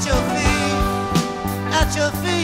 at your feet, at your feet,